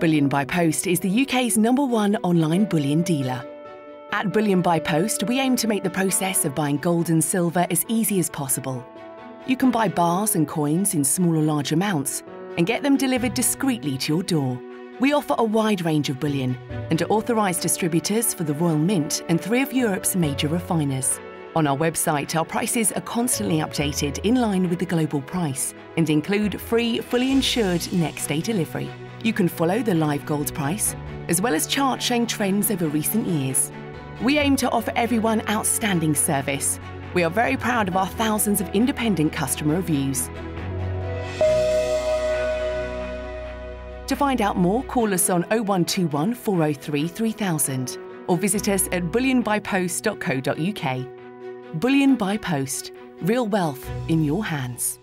Bullion by Post is the UK's number one online bullion dealer. At Bullion by Post, we aim to make the process of buying gold and silver as easy as possible. You can buy bars and coins in small or large amounts and get them delivered discreetly to your door. We offer a wide range of bullion and are authorised distributors for the Royal Mint and three of Europe's major refiners. On our website, our prices are constantly updated in line with the global price and include free, fully insured next day delivery. You can follow the live gold price, as well as charts showing trends over recent years. We aim to offer everyone outstanding service. We are very proud of our thousands of independent customer reviews. To find out more, call us on 0121 403 3000 or visit us at bullionbypost.co.uk. Bullion by Post, real wealth in your hands.